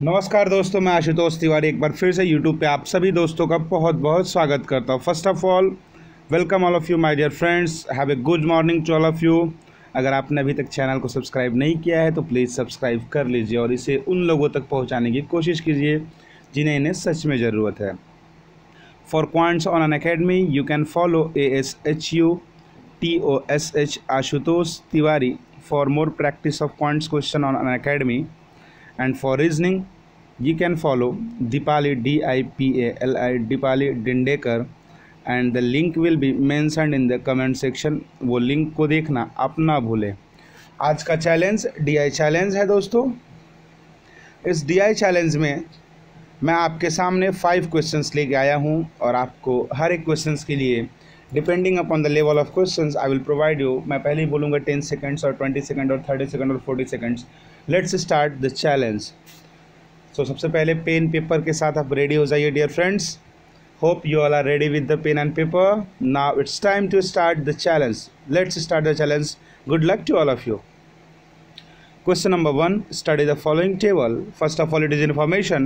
नमस्कार दोस्तों, मैं आशुतोष तिवारी एक बार फिर से यूट्यूब पे आप सभी दोस्तों का बहुत बहुत स्वागत करता हूँ। First of all welcome all of you my dear friends have a good morning to all of you अगर आपने अभी तक चैनल को सब्सक्राइब नहीं किया है तो प्लीज़ सब्सक्राइब कर लीजिए और इसे उन लोगों तक पहुँचाने की कोशिश कीजिए जिन्हें इन्हें सच में ज़रूरत है। For quants on Unacademy you can follow A S H U T O S H Ashutosh Tiwari. For more practice of quants question on Unacademy and for reasoning, you can follow Dipali, D I P A L I, Dipali Dindekar. And the link will be mentioned in the comment section. वो link को देखना अपना भूलें। आज का challenge D I challenge है दोस्तों। इस डी आई चैलेंज में मैं आपके सामने फाइव क्वेश्चंस लेके आया हूँ और आपको हर एक क्वेश्चंस के लिए depending upon the level of questions I will provide you मैं पहले ही बोलूँगा टेन सेकेंड्स और ट्वेंटी सेकेंड और थर्टी सेकेंड और forty seconds let's start the challenge so सबसे पहले पेन पेपर के साथ आप रेडी हो जाइए dear friends hope you all are ready with the pen and paper now it's time to start the challenge let's start the challenge good luck to all of you question number one study the following table first of all it is information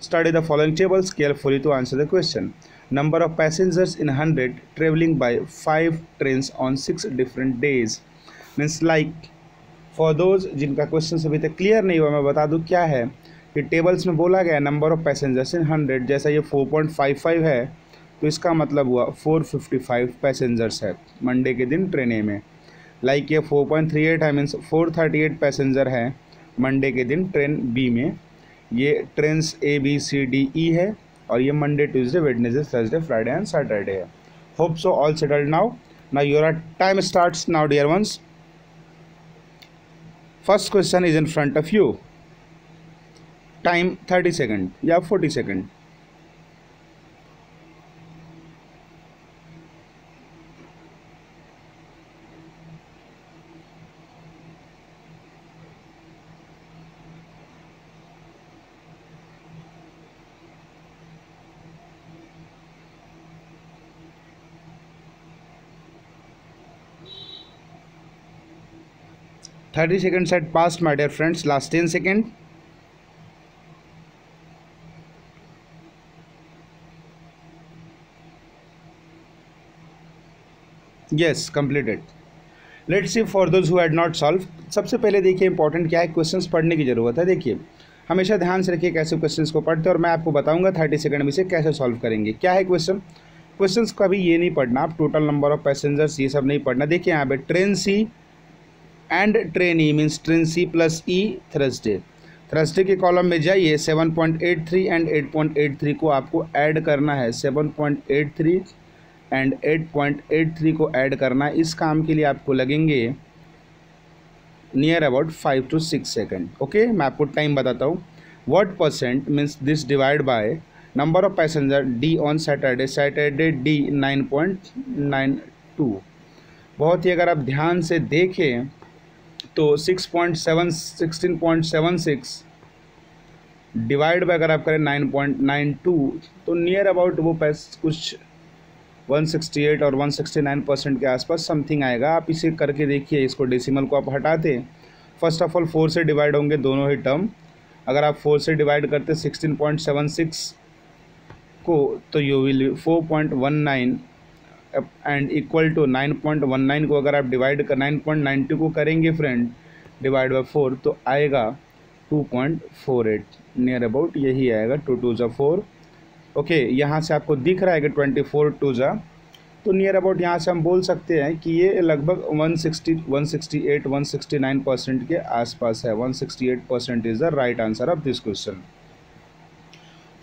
study the following tables carefully to answer the question number of passengers in 100 traveling by 5 trains on 6 different days means like for those जिनका question अभी तक clear नहीं हुआ, मैं बता दूँ क्या है कि टेबल्स में बोला गया number of passengers in hundred जैसा ये फोर पॉइंट फाइव फाइव है तो इसका मतलब हुआ फोर फिफ्टी फाइव पैसेंजर्स है मंडे के दिन ट्रेन में। लाइक like ये फोर पॉइंट थ्री एट है means four thirty eight passenger है मंडे के दिन ट्रेन बी में। ये train A B C D E है और ये Monday Tuesday Wednesday Thursday Friday and Saturday है। Hope so all settled now now your time starts now dear ones first question is in front of you. Time 30 second. Yeah 40 second thirty seconds had passed, my dear friends. Last 10 second yes, completed. Let's see for those who not solve सबसे पहले देखिए important क्या है? Questions पढ़ने की ज़रूरत है। देखिए, हमेशा ध्यान से रखिए कैसे क्वेश्चंस को पढ़ते हैं और मैं आपको बताऊँगा थर्टी सेकंड में से कैसे सॉल्व करेंगे। क्या है क्वेश्चन क्वेश्चंस का भी ये नहीं पढ़ना। आप टोटल नंबर ऑफ़ पैसेंजर्स ये सब नहीं पढ़ना। देखिए यहाँ पे train C and train means train C plus E Thursday Thursday के कॉलम में जाइए 7.83 एंड 8.83 को आपको ऐड करना है। 7.83 एंड 8.83 को ऐड करना है। इस काम के लिए आपको लगेंगे near about five to six second okay मैं आपको टाइम बताता हूँ। What percent means this divide by number of passenger D on Saturday Saturday D nine point nine two बहुत ही अगर आप ध्यान से देखें तो six point seven sixteen point seven six divide by अगर आप करें नाइन पॉइंट नाइन टू तो नियर अबाउट वो पैस कुछ वन सिक्सटी एट और वन सिक्सटी नाइन परसेंट के आसपास समथिंग आएगा। आप इसे करके देखिए, इसको डेसिमल को आप हटाते। फ़र्स्ट ऑफ़ ऑल फोर से डिवाइड होंगे, दोनों ही टर्म अगर आप फोर से डिवाइड करते सिक्सटीन पॉइंट सेवन सिक्स को तो you will four point one nine and equal to nine point one nine को अगर आप डिवाइड कर नाइन पॉइंट नाइन टू को करेंगे फ्रेंड डिवाइड बाई फोर तो आएगा two point four eight near about यही आएगा टू टू ज़ा फोर ओके यहाँ से आपको दिख रहा है कि ट्वेंटी फोर टू ज़ा. तो नियर अबाउट यहाँ से हम बोल सकते हैं कि ये लगभग one sixty one sixty eight one sixty nine percent के आसपास है. One sixty eight percent is the right answer of this question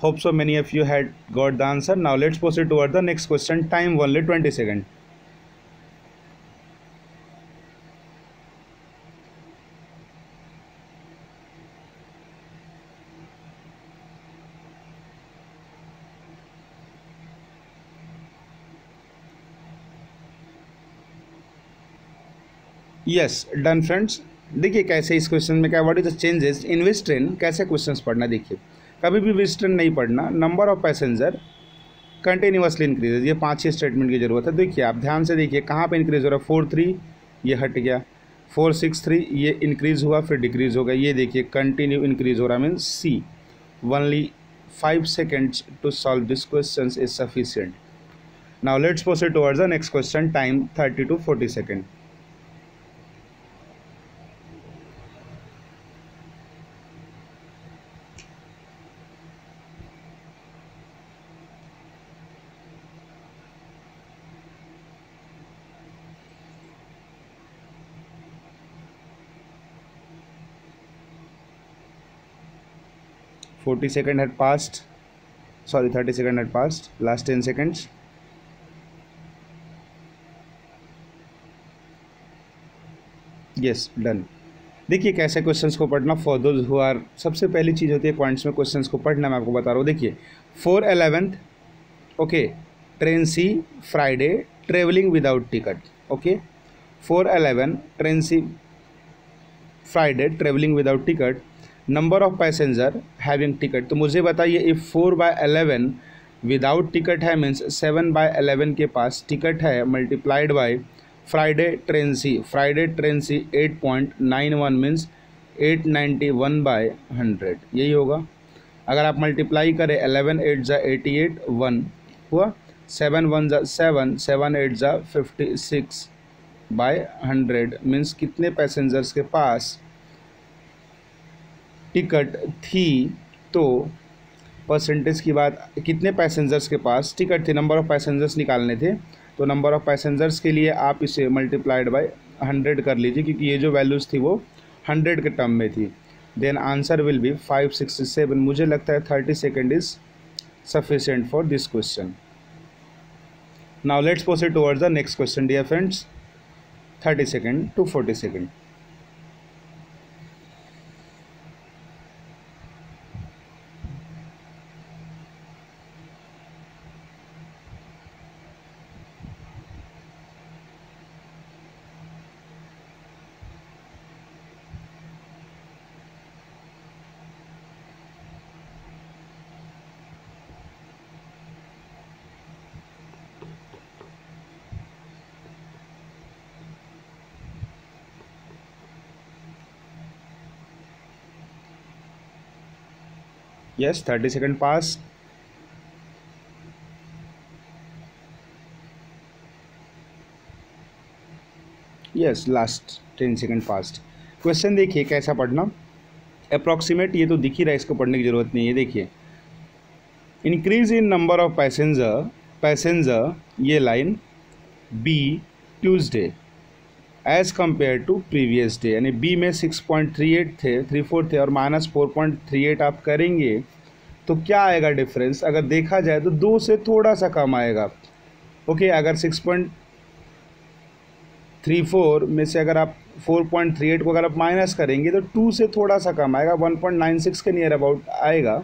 hope so many of you had got the answer now let's proceed to the next question time only twenty second yes done friends देखिए कैसे इस question में क्या what is the changes in which कैसे question पढ़ना, देखिए। कभी भी विजिटर नहीं पढ़ना। Number of passenger continuously increase ये पाँच छः स्टेटमेंट की ज़रूरत है। देखिए, आप ध्यान से देखिए, कहाँ पे इंक्रीज़ हो रहा है? फोर थ्री ये हट गया। फोर सिक्स थ्री ये इंक्रीज़ हुआ, फिर डिक्रीज़ हो गया। ये देखिए कंटिन्यू इंक्रीज़ हो रहा means C only 5 seconds to solve this question is sufficient. Now, let's proceed towards the next question. Time 30 to 40 seconds Forty second had passed. Sorry 30 second had passed. Last 10 seconds. Yes done देखिए कैसे questions को पढ़ना for those who are सबसे पहली चीज़ होती है points में questions को पढ़ना, मैं आपको बता रहा हूँ। देखिए four eleventh okay train C Friday travelling without ticket okay four eleven train C Friday travelling without ticket number of passenger having ticket तो मुझे बताइए if four by eleven without ticket है मीन्स सेवन बाय अलेवन के पास ticket है multiplied by Friday train C Friday train C eight point nine one means eight ninety one by hundred यही होगा। अगर आप मल्टीप्लाई करें अलेवन एट ज़ा एटी एट वन हुआ? सेवन वन ज़ा सेवन सेवन एट ज़ा fifty six by hundred means कितने पैसेंजर्स के पास टिकट थी तो परसेंटेज की बात, कितने पैसेंजर्स के पास टिकट थे? नंबर ऑफ़ पैसेंजर्स निकालने थे तो नंबर ऑफ़ पैसेंजर्स के लिए आप इसे मल्टीप्लाइड बाय हंड्रेड कर लीजिए, क्योंकि ये जो वैल्यूज़ थी वो हंड्रेड के टर्म में थी। Then answer will be five sixty seven मुझे लगता है thirty second is sufficient for this question now let's proceed towards the next question dear friends thirty second to forty second yes 30 second pass. Yes last ten second fast question देखिए, कैसा पढ़ना? Approximate ये तो दिख ही रहा है, इसको पढ़ने की ज़रूरत नहीं है, देखिए। Increase in number of passenger passenger ये line B Tuesday as compare to previous day यानी बी में सिक्स पॉइंट थ्री एट थे थ्री फोर थे और minus four point three eight आप करेंगे तो क्या आएगा डिफरेंस अगर देखा जाए तो दो से थोड़ा सा कम आएगा। ओके अगर सिक्स पॉइंट थ्री फोर में से अगर आप फोर पॉइंट थ्री एट को अगर आप माइनस करेंगे तो टू से थोड़ा सा कम आएगा वन पॉइंट नाइन सिक्स के नियर अबाउट आएगा।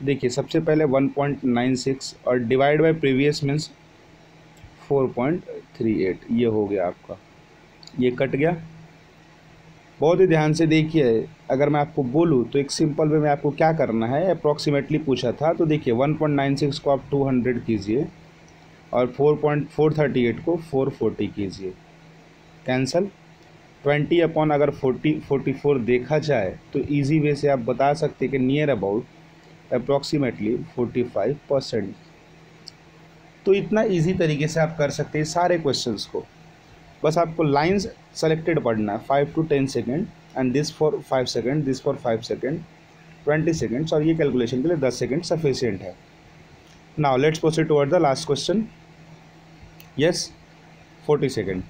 देखिए, सबसे पहले वन पॉइंट नाइन सिक्स और divide by previous means four point three eight ये हो गया आपका। ये कट गया। बहुत ही ध्यान से देखिए, अगर मैं आपको बोलूँ तो एक सिंपल वे में आपको क्या करना है अप्रॉक्सीमेटली पूछा था तो देखिए 1.96 को आप 200 कीजिए और 4.438 को 440 कीजिए। कैंसल 20 अपॉन अगर 40 44 देखा जाए तो इजी वे से आप बता सकते कि नियर अबाउट अप्रॉक्सीमेटली 45 परसेंट तो इतना इजी तरीके से आप कर सकते हैं सारे क्वेश्चंस को। बस आपको लाइन्स सेलेक्टेड पढ़ना है। Five to ten second and this for five second this for five second twenty seconds और ये कैलकुलेशन के लिए दस सेकेंड सफिशियंट है। Now let's proceed toward the last question yes forty second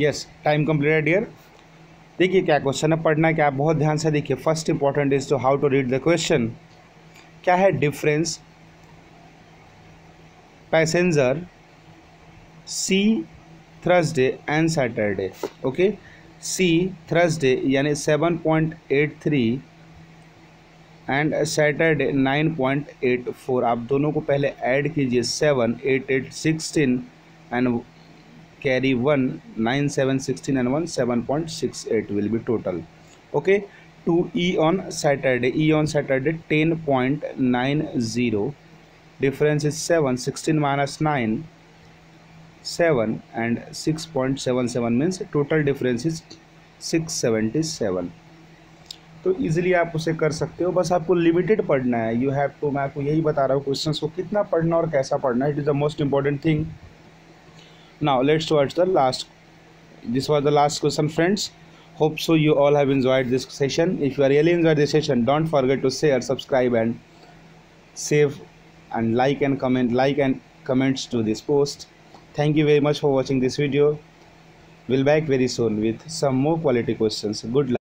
yes time completed dear देखिए क्या question है, पढ़ना क्या? बहुत ध्यान से देखिए। First important is to how to read the question क्या है difference passenger C Thursday and Saturday okay C Thursday यानी seven point eight three and Saturday nine point eight four आप दोनों को पहले ऐड कीजिए seven eight eight sixteen and carry one nine seven sixteen and one seven point six eight will be total okay to E on Saturday E on Saturday ten point nine zero difference is 7 16 minus 9 7 and 6.77 means total difference is 677 तो easily आप उसे कर सकते हो, बस आपको limited पढ़ना है। यू हैव टू मैं आपको यही बता रहा हूँ क्वेश्चन को कितना पढ़ना और कैसा पढ़ना it is the most important thing now let's watch the last this was the last question friends. Hope so you all have enjoyed this session. If you really enjoyed this session don't forget to share subscribe and save and like and comment like and comments to this post. Thank you very much for watching this video. We'll back very soon with some more quality questions. Good luck.